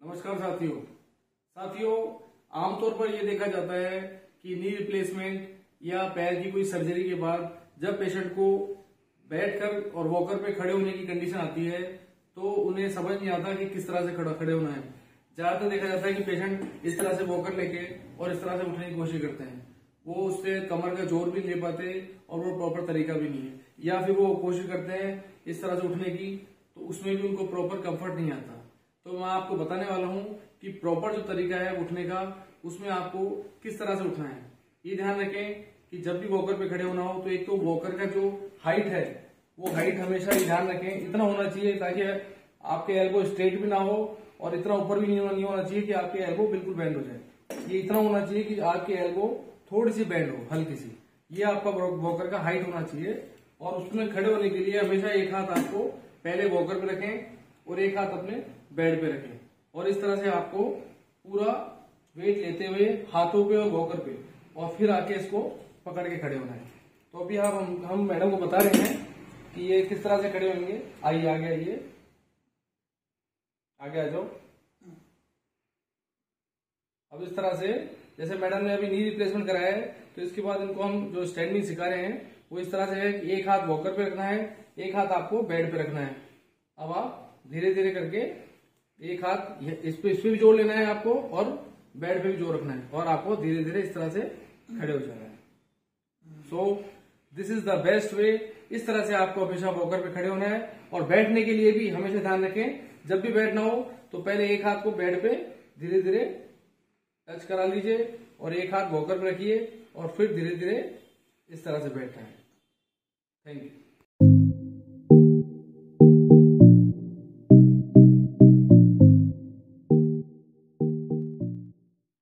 नमस्कार साथियों। साथियों, आमतौर पर यह देखा जाता है कि नी रिप्लेसमेंट या पैर की कोई सर्जरी के बाद जब पेशेंट को बैठकर और वॉकर पे खड़े होने की कंडीशन आती है तो उन्हें समझ नहीं आता कि किस तरह से खड़ा खड़े होना है। ज़्यादातर देखा जाता है कि पेशेंट इस तरह से वॉकर लेके और इस तरह से उठने की कोशिश करते हैं। वो उससे कमर का ज़ोर भी ले पाते और वो प्रॉपर तरीका भी नहीं है। या फिर वो कोशिश करते हैं इस तरह से उठने की तो उसमें भी उनको प्रॉपर कंफर्ट नहीं आता। तो मैं आपको बताने वाला हूँ कि प्रॉपर जो तरीका है उठने का उसमें आपको किस तरह से उठना है। ये ध्यान रखें कि जब भी वॉकर पे खड़े होना हो तो एक तो वॉकर का जो हाइट है वो हाइट हमेशा ये ध्यान रखें। इतना होना चाहिए ताकि आपके एल्बो स्ट्रेट भी ना हो और इतना ऊपर भी नहीं होना, नहीं होना चाहिए कि आपके एल्बो बिल्कुल बैंड हो जाए। ये इतना होना चाहिए कि आपके एल्बो थोड़ी सी बैंड हो हल्की सी। ये आपका वॉकर का हाइट होना चाहिए और उसमें खड़े होने के लिए हमेशा एक हाथ आपको पहले वॉकर पे रखें और एक हाथ अपने बेड पे रखें। और इस तरह से आपको पूरा वेट लेते हुए हाथों पे और वॉकर पे और फिर आके इसको पकड़ के खड़े होना है। तो अभी आप हम, हम मैडम को बता रहे हैं कि ये किस तरह से खड़े होंगे। आइए आगे आइए। आगे आ जाओ। अब इस तरह से जैसे मैडम ने अभी नी रिप्लेसमेंट कराया है तो इसके बाद इनको हम जो स्टैंडिंग सिखा रहे हैं वो इस तरह से है कि एक हाथ वॉकर पे रखना है एक हाथ आपको बेड पे रखना है। अब आप धीरे धीरे करके एक हाथ इस पे इस पे भी जोड़ लेना है आपको और बेड पे भी ज़ोर रखना है और आपको धीरे धीरे इस तरह से खड़े हो जाना है। So this is the best way इस तरह से आपको हमेशा वॉकर पे खड़े होना है और बैठने के लिए भी हमेशा ध्यान रखें, जब भी बैठना हो तो पहले एक हाथ को बेड पे धीरे धीरे टच करा लीजिए और एक हाथ वॉकर पे रखिए और फिर धीरे धीरे इस तरह से बैठना है। Thank you